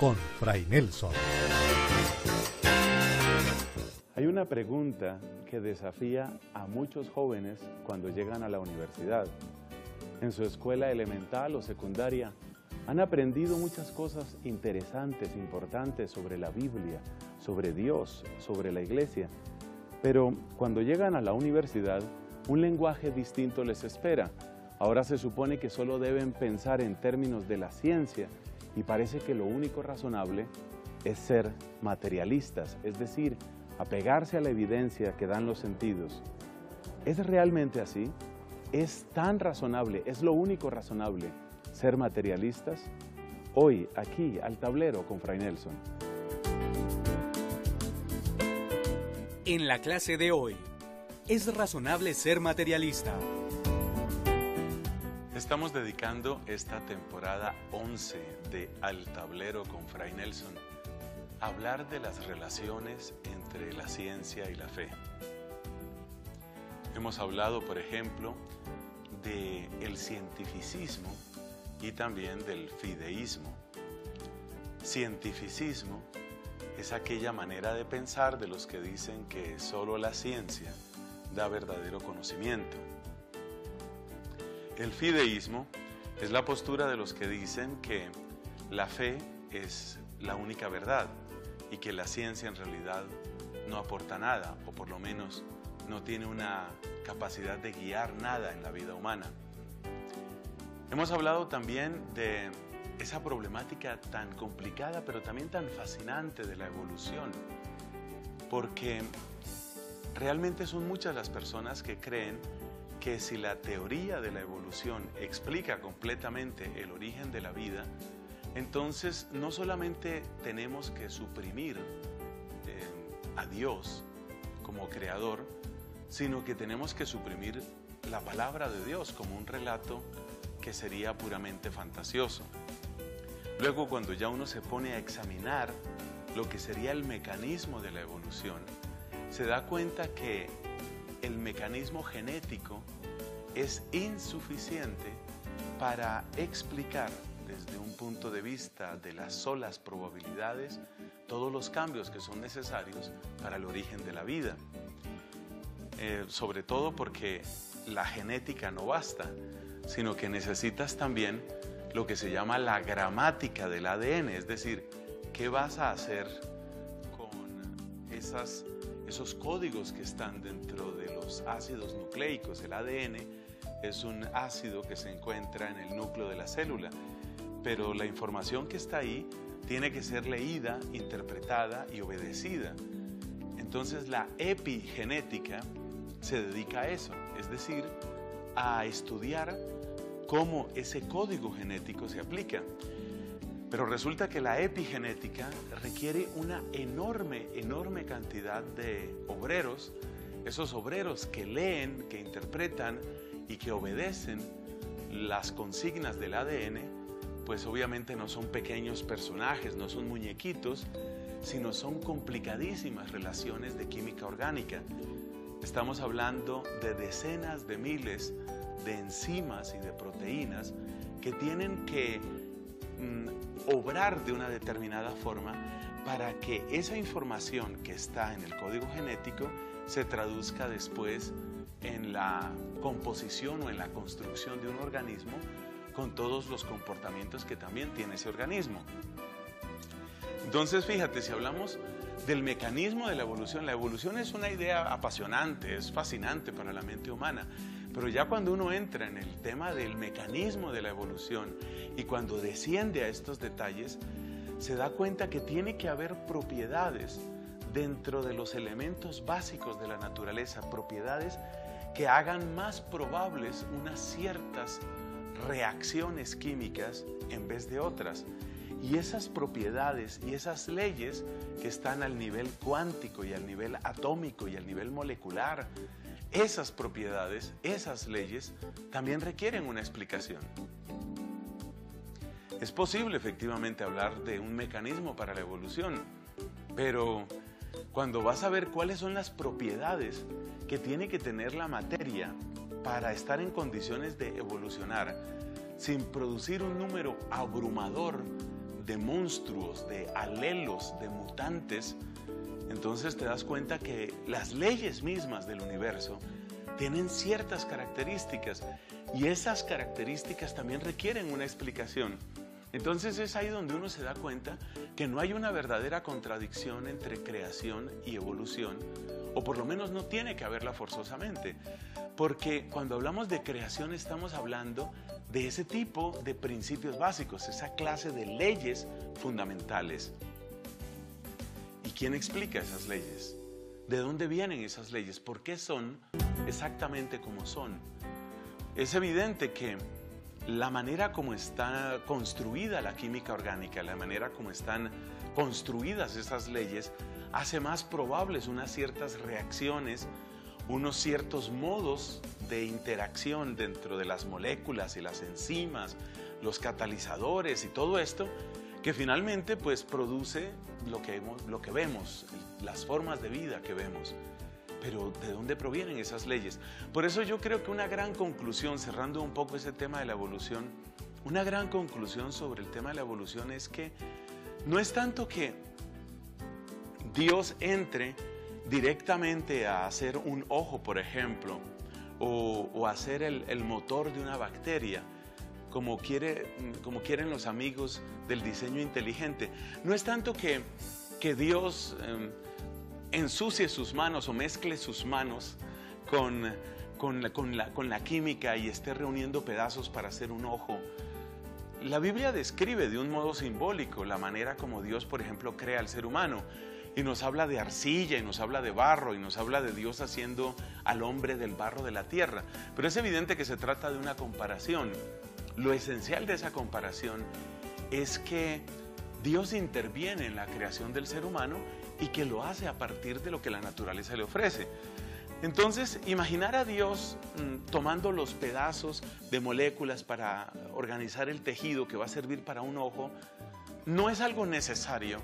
Con Fray Nelson. Hay una pregunta que desafía a muchos jóvenes cuando llegan a la universidad. En su escuela elemental o secundaria han aprendido muchas cosas interesantes, importantes sobre la Biblia, sobre Dios, sobre la iglesia. Pero cuando llegan a la universidad, un lenguaje distinto les espera. Ahora se supone que solo deben pensar en términos de la ciencia y parece que lo único razonable es ser materialistas, es decir, apegarse a la evidencia que dan los sentidos. ¿Es realmente así? ¿Es tan razonable, es lo único razonable ser materialistas? Hoy, aquí, al tablero con Fray Nelson. En la clase de hoy, ¿es razonable ser materialista? Estamos dedicando esta temporada 11 de Al tablero con Fray Nelson a hablar de las relaciones entre la ciencia y la fe. Hemos hablado, por ejemplo, del el cientificismo y también del fideísmo. Cientificismo es aquella manera de pensar de los que dicen que solo la ciencia da verdadero conocimiento. El fideísmo es la postura de los que dicen que la fe es la única verdad y que la ciencia en realidad no aporta nada, o por lo menos no tiene una capacidad de guiar nada en la vida humana. Hemos hablado también de esa problemática tan complicada, pero también tan fascinante de la evolución, porque realmente son muchas las personas que creen que si la teoría de la evolución explica completamente el origen de la vida, entonces no solamente tenemos que suprimir eh, a Dios como creador, sino que tenemos que suprimir la palabra de Dios como un relato que sería puramente fantasioso. Luego cuando ya uno se pone a examinar lo que sería el mecanismo de la evolución, se da cuenta que el mecanismo genético es insuficiente para explicar desde un punto de vista de las solas probabilidades todos los cambios que son necesarios para el origen de la vida. Eh, sobre todo porque la genética no basta, sino que necesitas también lo que se llama la gramática del ADN, es decir, qué vas a hacer con esas, esos códigos que están dentro de los ácidos nucleicos. El ADN es un ácido que se encuentra en el núcleo de la célula, pero la información que está ahí tiene que ser leída, interpretada y obedecida. Entonces la epigenética se dedica a eso, es decir, a estudiar cómo ese código genético se aplica. Pero resulta que la epigenética requiere una enorme, enorme cantidad de obreros, esos obreros que leen, que interpretan y que obedecen las consignas del ADN, pues obviamente no son pequeños personajes, no son muñequitos, sino son complicadísimas relaciones de química orgánica. Estamos hablando de decenas de miles de enzimas y de proteínas que tienen que mm, obrar de una determinada forma para que esa información que está en el código genético se traduzca después en la composición o en la construcción de un organismo con todos los comportamientos que también tiene ese organismo. Entonces, fíjate, si hablamos del mecanismo de la evolución. La evolución es una idea apasionante, es fascinante para la mente humana, pero ya cuando uno entra en el tema del mecanismo de la evolución y cuando desciende a estos detalles, se da cuenta que tiene que haber propiedades dentro de los elementos básicos de la naturaleza, propiedades que hagan más probables unas ciertas reacciones químicas en vez de otras. Y esas propiedades y esas leyes que están al nivel cuántico y al nivel atómico y al nivel molecular, esas propiedades, esas leyes, también requieren una explicación. Es posible efectivamente hablar de un mecanismo para la evolución, pero cuando vas a ver cuáles son las propiedades que tiene que tener la materia para estar en condiciones de evolucionar sin producir un número abrumador de monstruos, de alelos, de mutantes, entonces te das cuenta que las leyes mismas del universo tienen ciertas características y esas características también requieren una explicación. Entonces es ahí donde uno se da cuenta que no hay una verdadera contradicción entre creación y evolución, o por lo menos no tiene que haberla forzosamente, porque cuando hablamos de creación estamos hablando de ese tipo de principios básicos, esa clase de leyes fundamentales. ¿Y quién explica esas leyes? ¿De dónde vienen esas leyes? ¿Por qué son exactamente como son? Es evidente que la manera como está construida la química orgánica, la manera como están construidas esas leyes, hace más probables unas ciertas reacciones, unos ciertos modos de interacción dentro de las moléculas y las enzimas, los catalizadores y todo esto, que finalmente pues produce lo que, lo que vemos, las formas de vida que vemos. Pero ¿de dónde provienen esas leyes? Por eso yo creo que una gran conclusión, cerrando un poco ese tema de la evolución, una gran conclusión sobre el tema de la evolución es que no es tanto que Dios entre directamente a hacer un ojo, por ejemplo, o, o hacer el, motor de una bacteria, como, quiere, como quieren los amigos del diseño inteligente. No es tanto que, que Dios eh, ensucie sus manos o mezcle sus manos con, con, la, con, la, con la química y esté reuniendo pedazos para hacer un ojo. La Biblia describe de un modo simbólico la manera como Dios, por ejemplo, crea al ser humano y nos habla de arcilla y nos habla de barro y nos habla de Dios haciendo al hombre del barro de la tierra. Pero es evidente que se trata de una comparación. Lo esencial de esa comparación es que Dios interviene en la creación del ser humano y que lo hace a partir de lo que la naturaleza le ofrece. Entonces, imaginar a Dios mm, tomando los pedazos de moléculas para organizar el tejido que va a servir para un ojo, no es algo necesario,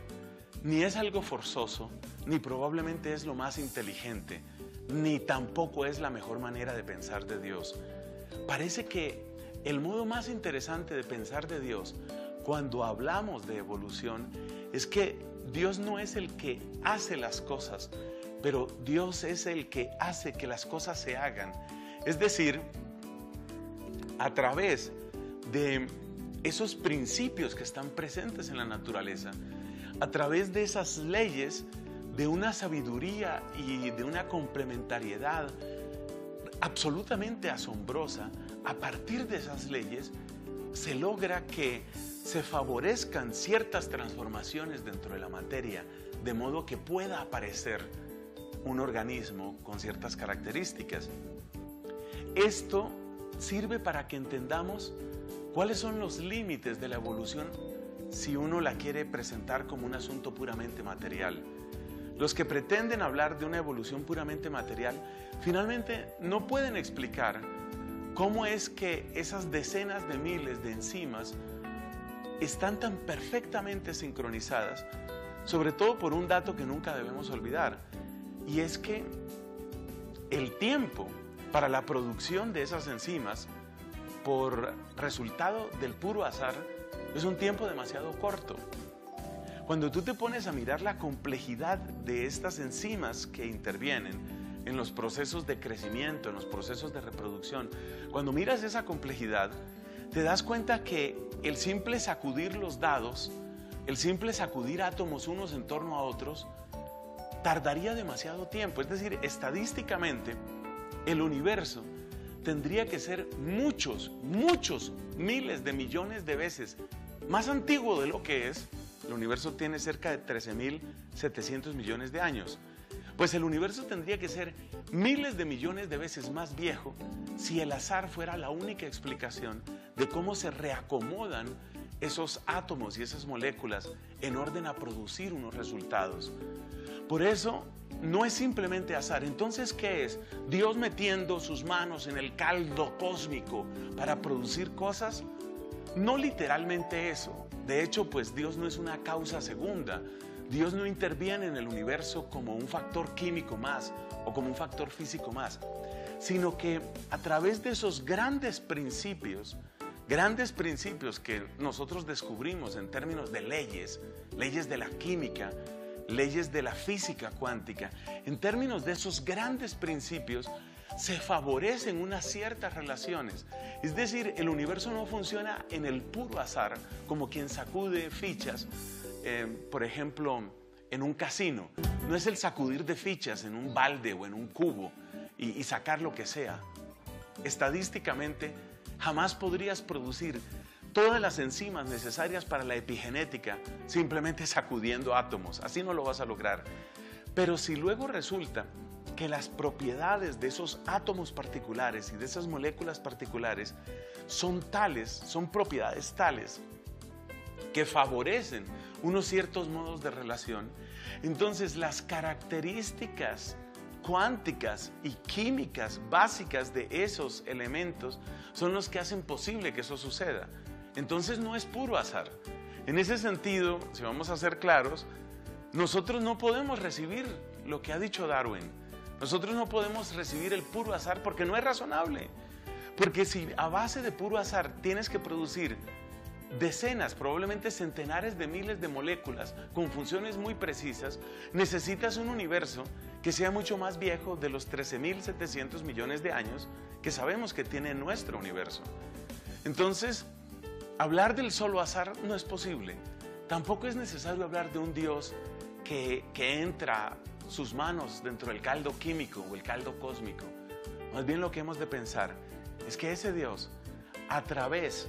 ni es algo forzoso, ni probablemente es lo más inteligente, ni tampoco es la mejor manera de pensar de Dios. Parece que el modo más interesante de pensar de Dios cuando hablamos de evolución es que Dios no es el que hace las cosas, pero Dios es el que hace que las cosas se hagan. Es decir, a través de esos principios que están presentes en la naturaleza, a través de esas leyes, de una sabiduría y de una complementariedad absolutamente asombrosa, a partir de esas leyes se logra que se favorezcan ciertas transformaciones dentro de la materia, de modo que pueda aparecer un organismo con ciertas características. Esto sirve para que entendamos cuáles son los límites de la evolución si uno la quiere presentar como un asunto puramente material. Los que pretenden hablar de una evolución puramente material finalmente no pueden explicar cómo es que esas decenas de miles de enzimas están tan perfectamente sincronizadas, sobre todo por un dato que nunca debemos olvidar, y es que el tiempo para la producción de esas enzimas, por resultado del puro azar, es un tiempo demasiado corto. Cuando tú te pones a mirar la complejidad de estas enzimas que intervienen, en los procesos de crecimiento, en los procesos de reproducción. Cuando miras esa complejidad, te das cuenta que el simple sacudir los dados, el simple sacudir átomos unos en torno a otros, tardaría demasiado tiempo. Es decir, estadísticamente, el universo tendría que ser muchos, muchos miles de millones de veces más antiguo de lo que es. El universo tiene cerca de 13.700 millones de años. Pues el universo tendría que ser miles de millones de veces más viejo si el azar fuera la única explicación de cómo se reacomodan esos átomos y esas moléculas en orden a producir unos resultados. Por eso no es simplemente azar. Entonces, ¿qué es? Dios metiendo sus manos en el caldo cósmico para producir cosas. No literalmente eso. De hecho, pues Dios no es una causa segunda. Dios no interviene en el universo como un factor químico más o como un factor físico más, sino que a través de esos grandes principios grandes principios que nosotros descubrimos en términos de leyes, leyes de la química, leyes de la física cuántica, en términos de esos grandes principios, se favorecen unas ciertas relaciones. Es decir, el universo no funciona en el puro azar, como quien sacude fichas, eh, por ejemplo, en un casino. No es el sacudir de fichas en un balde o en un cubo y, y sacar lo que sea. Estadísticamente, jamás podrías producir todas las enzimas necesarias para la epigenética simplemente sacudiendo átomos. Así no lo vas a lograr. Pero si luego resulta que las propiedades de esos átomos particulares y de esas moléculas particulares son tales, son propiedades tales, que favorecen unos ciertos modos de relación, entonces las características cuánticas y químicas básicas de esos elementos son los que hacen posible que eso suceda. Entonces no es puro azar. En ese sentido, si vamos a ser claros, nosotros no podemos recibir lo que ha dicho Darwin. Nosotros no podemos recibir el puro azar porque no es razonable. Porque si a base de puro azar tienes que producir decenas, probablemente centenares de miles de moléculas con funciones muy precisas, necesitas un universo que sea mucho más viejo de los 13.700 millones de años que sabemos que tiene nuestro universo. Entonces, hablar del solo azar no es posible. Tampoco es necesario hablar de un Dios que, que entra sus manos dentro del caldo químico o el caldo cósmico. Más bien lo que hemos de pensar es que ese Dios, a través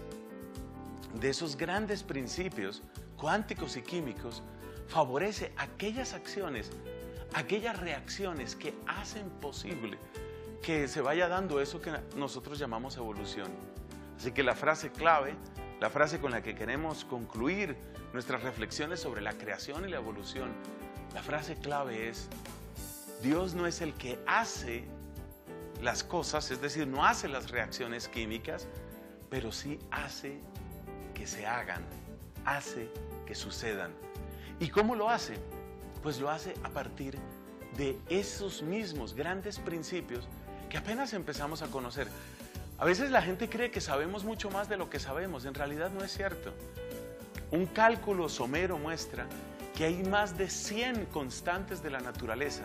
de esos grandes principios cuánticos y químicos, favorece aquellas acciones, aquellas reacciones que hacen posible que se vaya dando eso que nosotros llamamos evolución. Así que la frase clave, la frase con la que queremos concluir nuestras reflexiones sobre la creación y la evolución, la frase clave es, Dios no es el que hace las cosas, es decir, no hace las reacciones químicas, pero sí hace que se hagan, hace que sucedan. ¿Y cómo lo hace? Pues lo hace a partir de esos mismos grandes principios que apenas empezamos a conocer. A veces la gente cree que sabemos mucho más de lo que sabemos, en realidad no es cierto. Un cálculo somero muestra que hay más de 100 constantes de la naturaleza,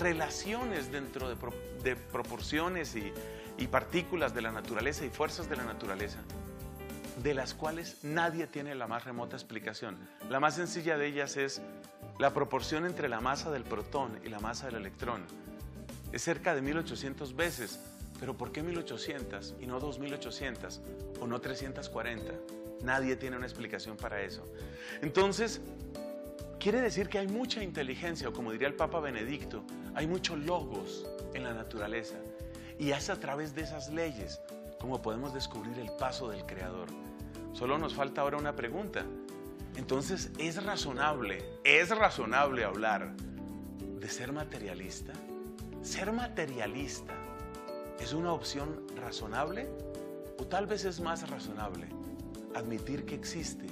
relaciones dentro de, proporciones y, y partículas de la naturaleza y fuerzas de la naturaleza de las cuales nadie tiene la más remota explicación. La más sencilla de ellas es la proporción entre la masa del protón y la masa del electrón. Es cerca de 1800 veces, pero ¿por qué 1800 y no 2800 o no 340? Nadie tiene una explicación para eso. Entonces, quiere decir que hay mucha inteligencia, o como diría el Papa Benedicto, hay muchos logos en la naturaleza. Y es a través de esas leyes como podemos descubrir el paso del Creador. Solo nos falta ahora una pregunta. Entonces, ¿es razonable, es razonable hablar de ser materialista? ¿Ser materialista es una opción razonable? ¿O tal vez es más razonable admitir que existe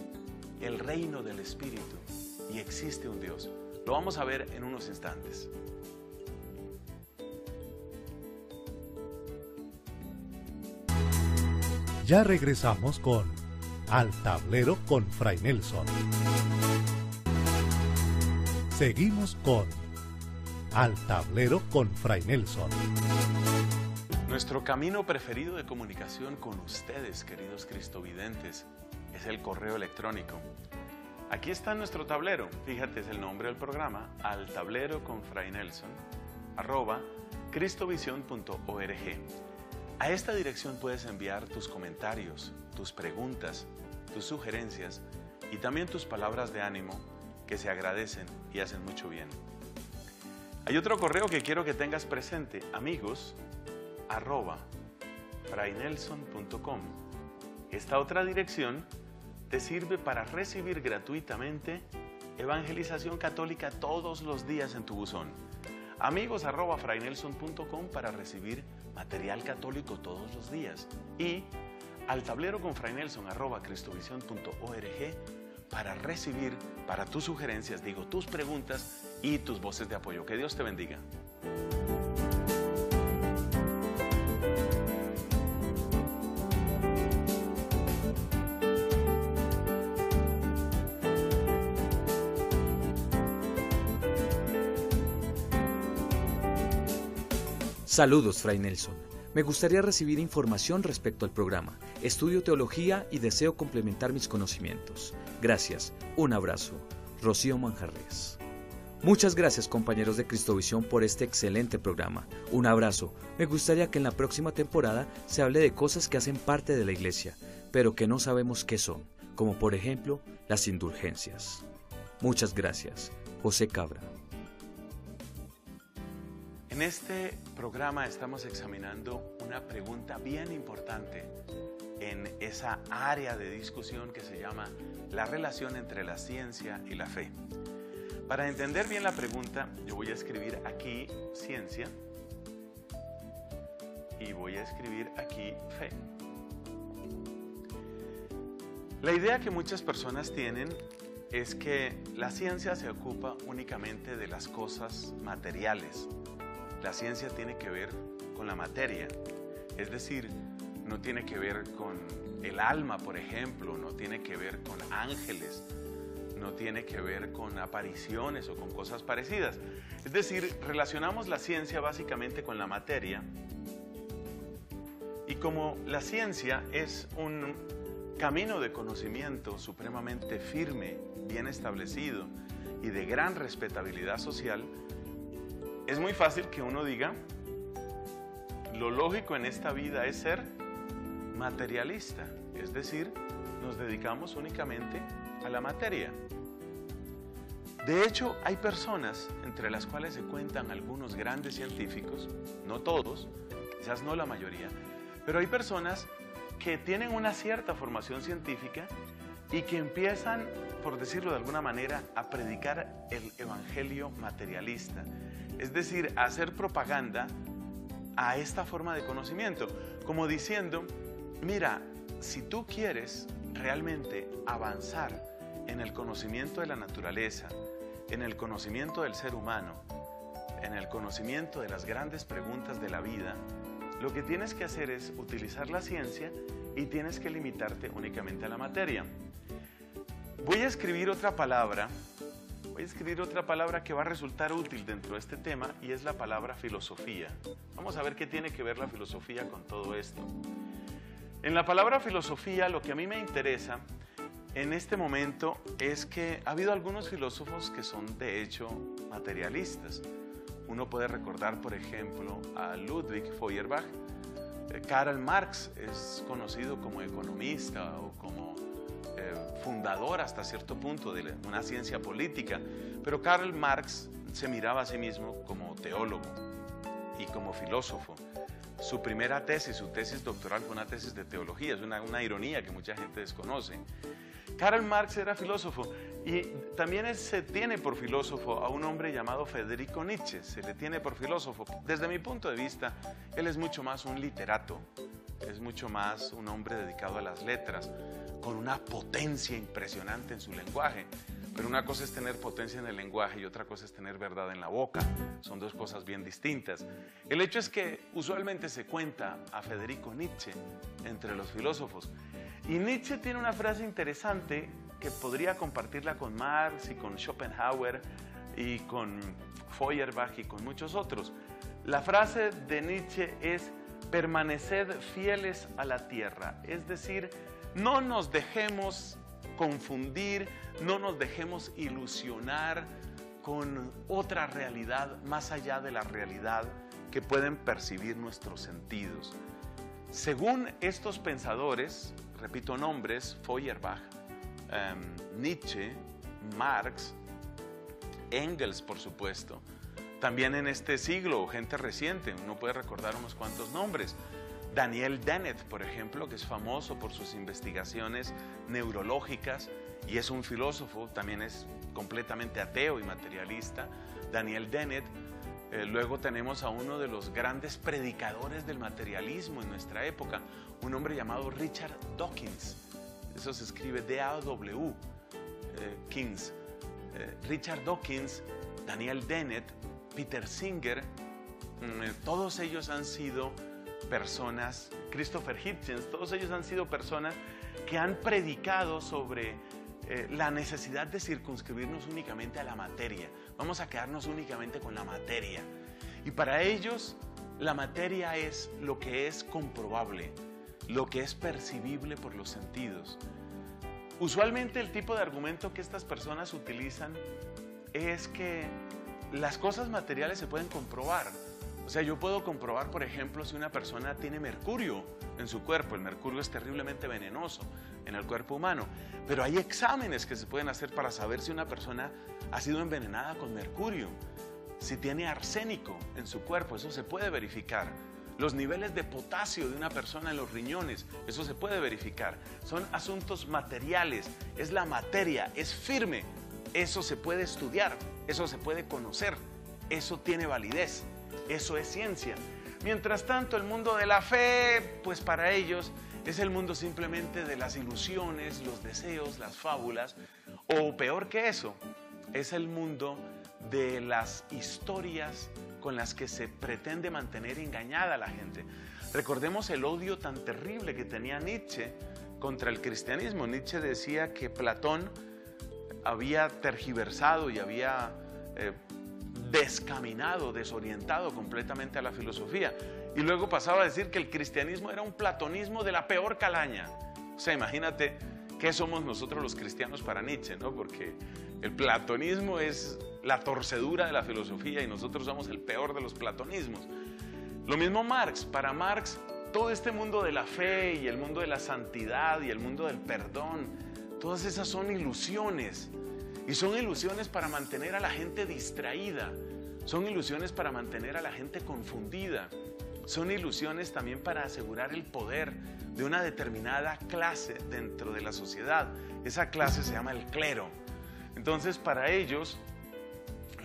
el reino del Espíritu y existe un Dios? Lo vamos a ver en unos instantes. Ya regresamos con al tablero con Fray Nelson. Seguimos con Al tablero con Fray Nelson. Nuestro camino preferido de comunicación con ustedes, queridos cristovidentes, es el correo electrónico. Aquí está nuestro tablero, fíjate, es el nombre del programa, al tablero con Fray Nelson, arroba cristovision.org. A esta dirección puedes enviar tus comentarios, tus preguntas, tus sugerencias y también tus palabras de ánimo que se agradecen y hacen mucho bien. Hay otro correo que quiero que tengas presente, amigos, arroba. Esta otra dirección te sirve para recibir gratuitamente evangelización católica todos los días en tu buzón. Amigos arroba frainelson.com para recibir material católico todos los días. Y al tablero con Fray Nelson arroba para recibir para tus sugerencias, digo, tus preguntas y tus voces de apoyo. Que Dios te bendiga. Saludos, Fray Nelson. Me gustaría recibir información respecto al programa. Estudio teología y deseo complementar mis conocimientos. Gracias. Un abrazo. Rocío Manjarres. Muchas gracias compañeros de Cristovisión por este excelente programa. Un abrazo. Me gustaría que en la próxima temporada se hable de cosas que hacen parte de la iglesia, pero que no sabemos qué son, como por ejemplo las indulgencias. Muchas gracias. José Cabra. En este programa estamos examinando una pregunta bien importante en esa área de discusión que se llama la relación entre la ciencia y la fe. Para entender bien la pregunta, yo voy a escribir aquí ciencia y voy a escribir aquí fe. La idea que muchas personas tienen es que la ciencia se ocupa únicamente de las cosas materiales, la ciencia tiene que ver con la materia, es decir, no tiene que ver con el alma, por ejemplo, no tiene que ver con ángeles, no tiene que ver con apariciones o con cosas parecidas. Es decir, relacionamos la ciencia básicamente con la materia y como la ciencia es un camino de conocimiento supremamente firme, bien establecido y de gran respetabilidad social, es muy fácil que uno diga, lo lógico en esta vida es ser materialista, es decir, nos dedicamos únicamente a la materia. De hecho, hay personas, entre las cuales se cuentan algunos grandes científicos, no todos, quizás no la mayoría, pero hay personas que tienen una cierta formación científica y que empiezan, por decirlo de alguna manera, a predicar el evangelio materialista es decir, hacer propaganda a esta forma de conocimiento, como diciendo, mira, si tú quieres realmente avanzar en el conocimiento de la naturaleza, en el conocimiento del ser humano, en el conocimiento de las grandes preguntas de la vida, lo que tienes que hacer es utilizar la ciencia y tienes que limitarte únicamente a la materia. Voy a escribir otra palabra Voy a escribir otra palabra que va a resultar útil dentro de este tema y es la palabra filosofía. Vamos a ver qué tiene que ver la filosofía con todo esto. En la palabra filosofía lo que a mí me interesa en este momento es que ha habido algunos filósofos que son de hecho materialistas. Uno puede recordar, por ejemplo, a Ludwig Feuerbach. Eh, Karl Marx es conocido como economista o como eh, fundador hasta cierto punto de una ciencia política, pero Karl Marx se miraba a sí mismo como teólogo y como filósofo. Su primera tesis, su tesis doctoral fue una tesis de teología, es una, una ironía que mucha gente desconoce. Karl Marx era filósofo y también se tiene por filósofo a un hombre llamado Federico Nietzsche, se le tiene por filósofo. Desde mi punto de vista, él es mucho más un literato, es mucho más un hombre dedicado a las letras, con una potencia impresionante en su lenguaje. Pero una cosa es tener potencia en el lenguaje y otra cosa es tener verdad en la boca. Son dos cosas bien distintas. El hecho es que usualmente se cuenta a Federico Nietzsche entre los filósofos. Y Nietzsche tiene una frase interesante que podría compartirla con Marx y con Schopenhauer y con Feuerbach y con muchos otros. La frase de Nietzsche es permaneced fieles a la tierra, es decir, no nos dejemos confundir, no nos dejemos ilusionar con otra realidad más allá de la realidad que pueden percibir nuestros sentidos. Según estos pensadores, repito nombres, Feuerbach, em, Nietzsche, Marx, Engels, por supuesto, también en este siglo, gente reciente, uno puede recordar unos cuantos nombres, Daniel Dennett, por ejemplo, que es famoso por sus investigaciones neurológicas y es un filósofo, también es completamente ateo y materialista. Daniel Dennett. Eh, luego tenemos a uno de los grandes predicadores del materialismo en nuestra época, un hombre llamado Richard Dawkins. Eso se escribe D-A-W, eh. Eh, Richard Dawkins, Daniel Dennett, Peter Singer, mm, todos ellos han sido personas, Christopher Hitchens, todos ellos han sido personas que han predicado sobre eh, la necesidad de circunscribirnos únicamente a la materia. Vamos a quedarnos únicamente con la materia. Y para ellos la materia es lo que es comprobable, lo que es percibible por los sentidos. Usualmente el tipo de argumento que estas personas utilizan es que las cosas materiales se pueden comprobar. O sea, yo puedo comprobar, por ejemplo, si una persona tiene mercurio en su cuerpo. El mercurio es terriblemente venenoso en el cuerpo humano. Pero hay exámenes que se pueden hacer para saber si una persona ha sido envenenada con mercurio. Si tiene arsénico en su cuerpo, eso se puede verificar. Los niveles de potasio de una persona en los riñones, eso se puede verificar. Son asuntos materiales, es la materia, es firme. Eso se puede estudiar, eso se puede conocer, eso tiene validez. Eso es ciencia. Mientras tanto, el mundo de la fe, pues para ellos es el mundo simplemente de las ilusiones, los deseos, las fábulas, o peor que eso, es el mundo de las historias con las que se pretende mantener engañada a la gente. Recordemos el odio tan terrible que tenía Nietzsche contra el cristianismo. Nietzsche decía que Platón había tergiversado y había eh, descaminado, desorientado completamente a la filosofía. Y luego pasaba a decir que el cristianismo era un platonismo de la peor calaña. O sea, imagínate qué somos nosotros los cristianos para Nietzsche, ¿no? Porque el platonismo es la torcedura de la filosofía y nosotros somos el peor de los platonismos. Lo mismo Marx. Para Marx, todo este mundo de la fe y el mundo de la santidad y el mundo del perdón, todas esas son ilusiones y son ilusiones para mantener a la gente distraída. Son ilusiones para mantener a la gente confundida. Son ilusiones también para asegurar el poder de una determinada clase dentro de la sociedad. Esa clase se llama el clero. Entonces, para ellos,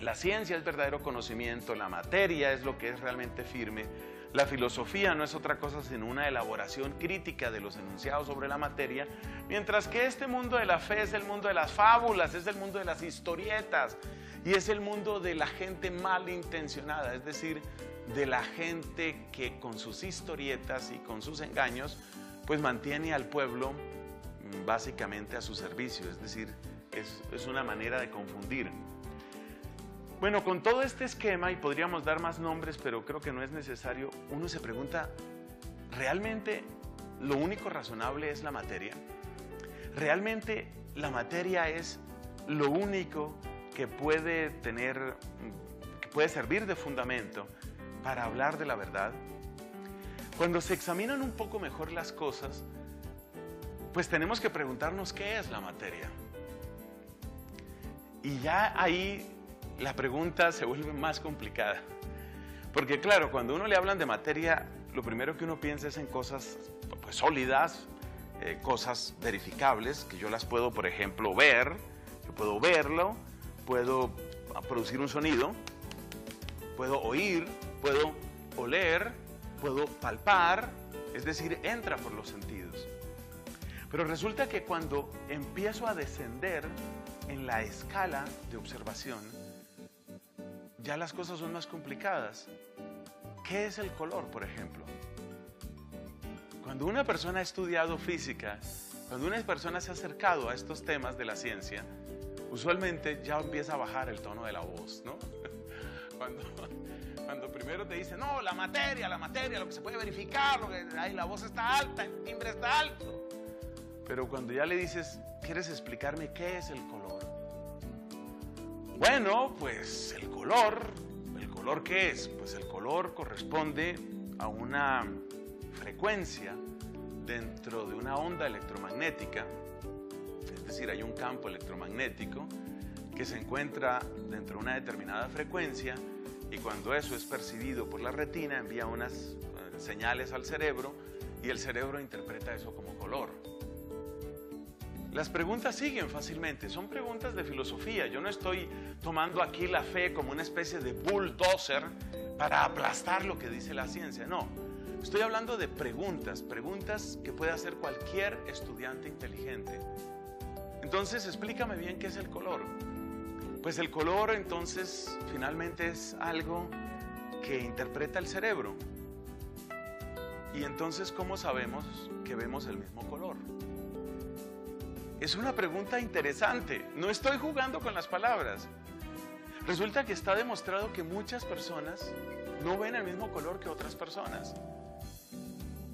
la ciencia es verdadero conocimiento, la materia es lo que es realmente firme, la filosofía no es otra cosa sino una elaboración crítica de los enunciados sobre la materia, mientras que este mundo de la fe es el mundo de las fábulas, es el mundo de las historietas y es el mundo de la gente malintencionada, es decir, de la gente que con sus historietas y con sus engaños, pues mantiene al pueblo mm, básicamente a su servicio, es decir, es, es una manera de confundir. Bueno, con todo este esquema, y podríamos dar más nombres, pero creo que no es necesario, uno se pregunta, ¿realmente lo único razonable es la materia? ¿Realmente la materia es lo único que puede tener, que puede servir de fundamento para hablar de la verdad? Cuando se examinan un poco mejor las cosas, pues tenemos que preguntarnos qué es la materia. Y ya ahí la pregunta se vuelve más complicada. Porque claro, cuando uno le hablan de materia, lo primero que uno piensa es en cosas pues, sólidas, eh, cosas verificables, que yo las puedo, por ejemplo, ver, yo puedo verlo, puedo producir un sonido, puedo oír, puedo oler, puedo palpar, es decir, entra por los sentidos. Pero resulta que cuando empiezo a descender en la escala de observación, ya las cosas son más complicadas. ¿Qué es el color, por ejemplo? Cuando una persona ha estudiado física, cuando una persona se ha acercado a estos temas de la ciencia, usualmente ya empieza a bajar el tono de la voz, ¿no? Cuando, primero te dicen, no, la materia, la materia, lo que se puede verificar, lo que, la voz está alta, el timbre está alto. Pero cuando ya le dices, ¿quieres explicarme qué es el color? Bueno, pues el color, ¿el color qué es? Pues el color corresponde a una frecuencia dentro de una onda electromagnética, es decir, hay un campo electromagnético que se encuentra dentro de una determinada frecuencia y cuando eso es percibido por la retina envía unas eh, señales al cerebro y el cerebro interpreta eso como color. Las preguntas siguen fácilmente, son preguntas de filosofía. Yo no estoy tomando aquí la fe como una especie de bulldozer para aplastar lo que dice la ciencia, no. Estoy hablando de preguntas, preguntas que puede hacer cualquier estudiante inteligente. Entonces, explícame bien qué es el color. Pues el color entonces finalmente es algo que interpreta el cerebro. Y entonces, ¿cómo sabemos que vemos el mismo color? Es una pregunta interesante. No estoy jugando con las palabras. Resulta que está demostrado que muchas personas no ven el mismo color que otras personas.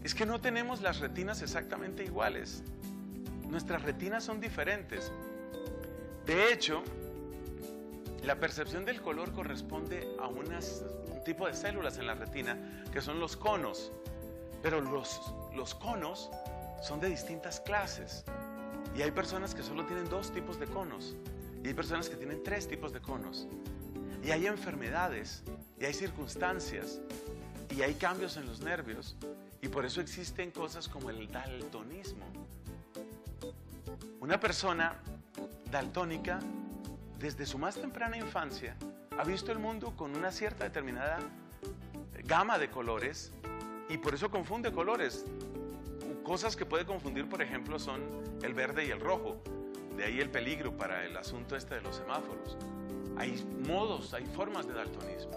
Es que no tenemos las retinas exactamente iguales. Nuestras retinas son diferentes. De hecho, la percepción del color corresponde a un tipo de células en la retina que son los conos. Pero los conos son de distintas clases. Y hay personas que solo tienen dos tipos de conos. Y hay personas que tienen tres tipos de conos. Y hay enfermedades, y hay circunstancias, y hay cambios en los nervios. Y por eso existen cosas como el daltonismo. Una persona daltónica, desde su más temprana infancia, ha visto el mundo con una cierta determinada gama de colores y por eso confunde colores. Cosas que puede confundir, por ejemplo, son el verde y el rojo. De ahí el peligro para el asunto este de los semáforos. Hay modos, hay formas de daltonismo.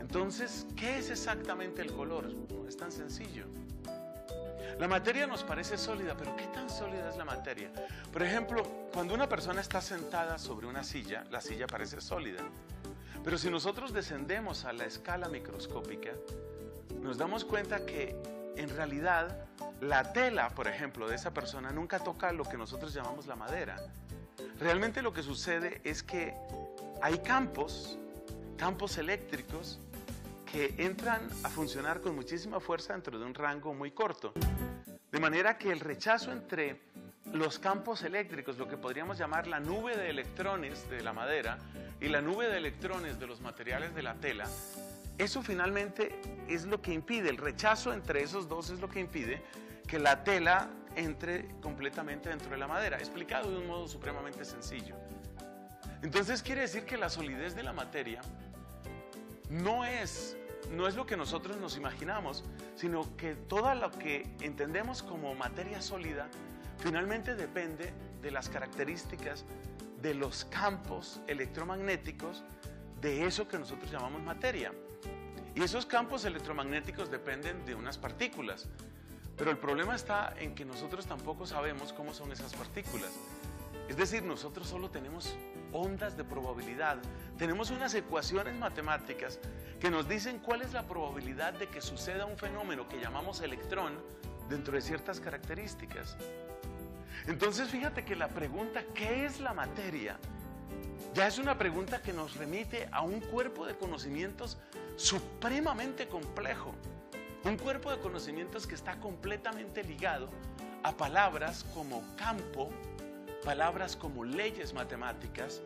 Entonces, ¿qué es exactamente el color? es tan sencillo. La materia nos parece sólida, pero ¿qué tan sólida es la materia? Por ejemplo, cuando una persona está sentada sobre una silla, la silla parece sólida. Pero si nosotros descendemos a la escala microscópica, nos damos cuenta que en realidad la tela, por ejemplo, de esa persona nunca toca lo que nosotros llamamos la madera. Realmente lo que sucede es que hay campos, campos eléctricos, que entran a funcionar con muchísima fuerza dentro de un rango muy corto. De manera que el rechazo entre los campos eléctricos, lo que podríamos llamar la nube de electrones de la madera y la nube de electrones de los materiales de la tela, eso finalmente es lo que impide, el rechazo entre esos dos es lo que impide que la tela entre completamente dentro de la madera, explicado de un modo supremamente sencillo. Entonces quiere decir que la solidez de la materia no es, no es lo que nosotros nos imaginamos, sino que todo lo que entendemos como materia sólida finalmente depende de las características de los campos electromagnéticos de eso que nosotros llamamos materia. Y esos campos electromagnéticos dependen de unas partículas. Pero el problema está en que nosotros tampoco sabemos cómo son esas partículas. Es decir, nosotros solo tenemos ondas de probabilidad. Tenemos unas ecuaciones matemáticas que nos dicen cuál es la probabilidad de que suceda un fenómeno que llamamos electrón dentro de ciertas características. Entonces fíjate que la pregunta, ¿qué es la materia? Ya es una pregunta que nos remite a un cuerpo de conocimientos supremamente complejo. Un cuerpo de conocimientos que está completamente ligado a palabras como campo, palabras como leyes matemáticas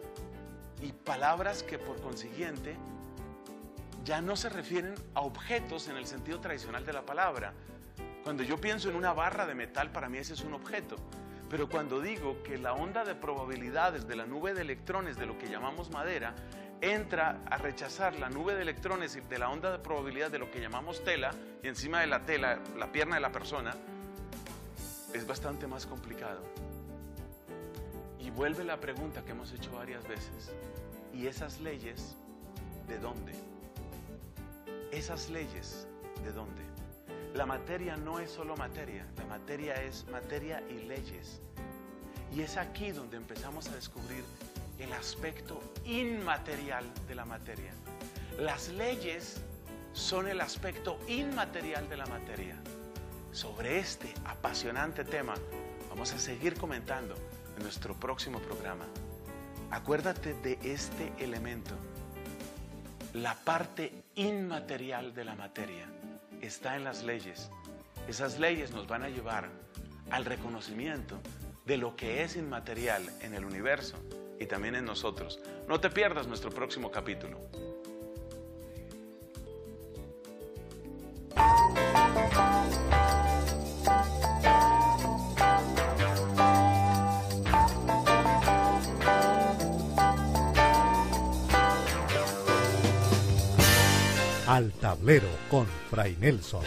y palabras que por consiguiente ya no se refieren a objetos en el sentido tradicional de la palabra. Cuando yo pienso en una barra de metal, para mí ese es un objeto. Pero cuando digo que la onda de probabilidades de la nube de electrones de lo que llamamos madera entra a rechazar la nube de electrones y de la onda de probabilidad de lo que llamamos tela, y encima de la tela, la pierna de la persona, es bastante más complicado. Y vuelve la pregunta que hemos hecho varias veces. ¿Y esas leyes de dónde? Esas leyes de dónde? La materia no es solo materia, la materia es materia y leyes. Y es aquí donde empezamos a descubrir el aspecto inmaterial de la materia. Las leyes son el aspecto inmaterial de la materia. Sobre este apasionante tema vamos a seguir comentando en nuestro próximo programa. Acuérdate de este elemento. La parte inmaterial de la materia está en las leyes. Esas leyes nos van a llevar al reconocimiento de lo que es inmaterial en el universo y también en nosotros. No te pierdas nuestro próximo capítulo. Al tablero con Fray Nelson.